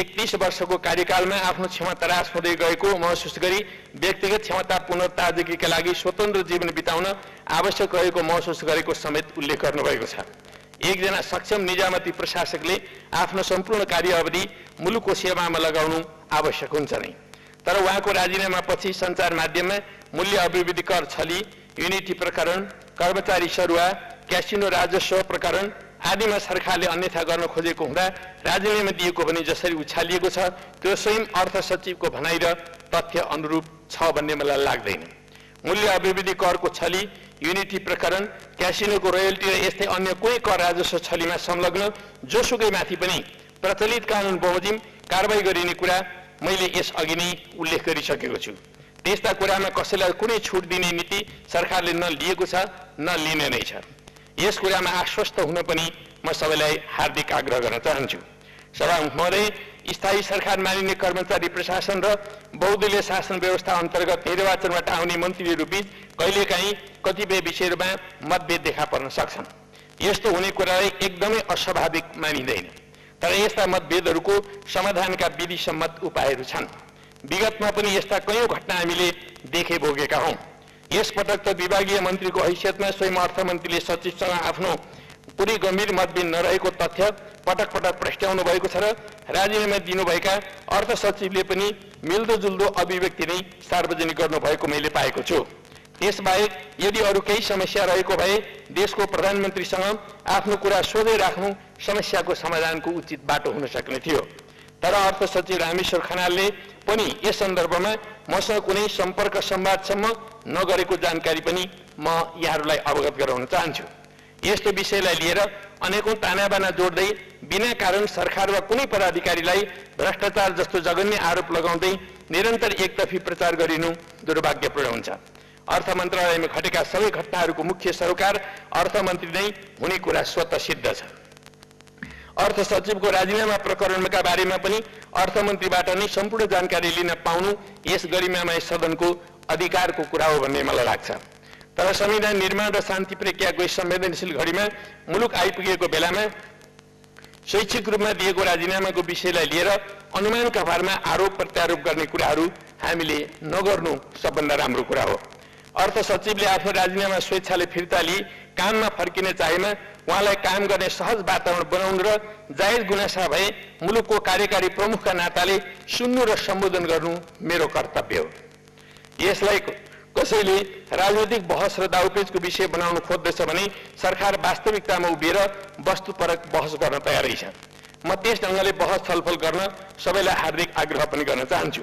एकतिस वर्षको कार्यकालमा आफ्नो क्षमता ह्रास हुँदै गएको महसुस गरी व्यक्तिगत क्षमता पुनर्ताजगीका लागि स्वतन्त्र जीवन बिताउन आवश्यक रहेको महसुस गरेको समेत उल्लेख गर्नुभएको छ। एकजना सक्षम निजामती प्रशासकले आफ्नो सम्पूर्ण कार्य अवधि मुलुकको सेवामा लगाउनु आवश्यक हुन्छ नै। तर उहाँको राजीनामा पछि सञ्चार माध्यममा मूल्य अभिवृद्धि कर छली युनिटी प्रकरण कर्मचारी सरुवा क्यासिनो राजस्व प्रकरण आदिमा सरकारले अन्यथा गर्न खोजेको हुँदा राजीनामा दिएको भने जसरी उछालिएको छ त्यो स्वयं अर्थ सचिवको भनाइ र तथ्य अनुरूप छ भन्ने मलाई लाग्दैन। मूल्य अभिवृद्धि करको छली युनिटी प्रकरण क्यासिनोको रोयल्टी र यस्तै अन्य कुनै कर राजस्व छलीमा संलग्न जोसुकै माथि पनि प्रचलित कानुन बमोजिम कारवाही गरिने कुरा मैले यस अघि नै उल्लेख गरिसकेको छु। त्यस्ता कुरामा कसैलाई कुनै छुट दिने नीति सरकारले न लिएको छ न लिने नै छ। यस कुरामा आश्वस्त हुन पनि म सबैलाई हार्दिक आग्रह गर्न चाहन्छु। सभा महोदय स्थायी सरकार मानिने कर्मचारी प्रशासन र बहुदलीय शासन व्यवस्था अन्तर्गत निर्वाचनबाट आउने मन्त्रीहरू बीच कहिलेकाहीँ कतिपय विषयहरूमा मतभेद देखा पर्न सक्छन्। यस्तो हुने कुरालाई एकदमै अस्वाभाविक मानिँदैन। तर यस्ता मतभेदहरूको समाधानका विधिसम्मत उपायहरू छन्। विगतमा पनि यस्ता कयौँ घटना हामीले देखे भोगेका हौँ। यसपटक त विभागीय मन्त्रीको हैसियतमा स्वयं अर्थमन्त्रीले सचिवसँग आफ्नो कुनै गम्भीर मतभेद नरहेको तथ्य पटक पटक प्रस्ट्याउनु भएको छ र राजीनामा दिनुभएका अर्थ सचिवले पनि मिल्दोजुल्दो अभिव्यक्ति नै सार्वजनिक गर्नुभएको मैले पाएको छु। त्यसबाहेक यदि अरू केही समस्या रहेको भए देशको प्रधानमन्त्रीसँग आफ्नो कुरा सोधै राख्नु समस्याको समाधानको उचित बाटो हुन सक्ने थियो। तर अर्थ सचिव रामेश्वर खनालले पनि यस सन्दर्भमा मसँग कुनै सम्पर्क संवादसम्म नगरेको जानकारी पनि म यहाँहरूलाई अवगत गराउन चाहन्छु। यस्तो विषयलाई लिएर अनेकौँ तानाबाना जोड्दै बिना कारण सरकार वा कुनै पदाधिकारीलाई भ्रष्टाचार जस्तो जघन्य आरोप लगाउँदै निरन्तर एकतर्फी प्रचार गरिनु दुर्भाग्यपूर्ण हुन्छ। अर्थ मन्त्रालयमा घटेका सबै घटनाहरूको मुख्य सरोकार अर्थमन्त्री नै हुने कुरा स्वतः सिद्ध छ। अर्थ सचिवको राजीनामा प्रकरणका बारेमा पनि अर्थमन्त्रीबाट नै सम्पूर्ण जानकारी लिन पाउनु यस गरिमामय सदनको अधिकारको कुरा हो भन्ने मलाई लाग्छ। तर संविधान निर्माण र शान्ति प्रक्रियाको यस संवेदनशील घडीमा मुलुक आइपुगेको बेलामा शैक्षिक रूपमा दिएको राजीनामाको विषयलाई लिएर अनुमानका भरमा आरोप प्रत्यारोप गर्ने कुराहरू हामीले नगर्नु सबभन्दा राम्रो कुरा हो। अर्थ सचिवले आफ्नो राजीनामा स्वेच्छाले फिर्ता लिई काममा फर्किन चाहेमा उहाँलाई काम गर्ने सहज वातावरण बनाउनु र जायज गुनासा भए मुलुकको कार्यकारी प्रमुखका नाताले सुन्नु र सम्बोधन गर्नु मेरो कर्तव्य हो। यसलाई कसैले राजनैतिक बहस र दाउपेचको विषय बनाउन खोज्दछ भने सरकार वास्तविकतामा उभिएर वस्तुपरक बहस गर्न तयारै छ। म त्यस ढङ्गले बहस छलफल गर्न सबैलाई हार्दिक आग्रह पनि गर्न चाहन्छु।